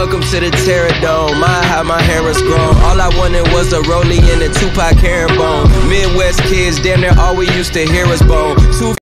Welcome to the Terror Dome. My how my hair was grown. All I wanted was a rollie and a Tupac herringbone. Midwest kids, damn near all we used to hear was bone. Two